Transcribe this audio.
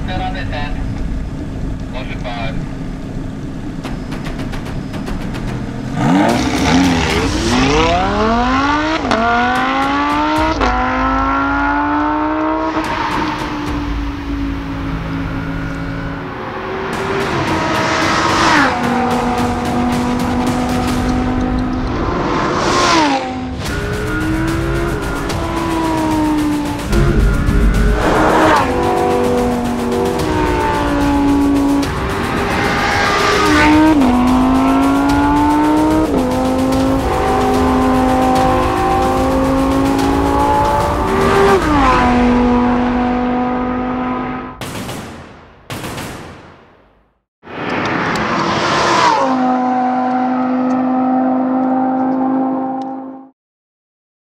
Oscar on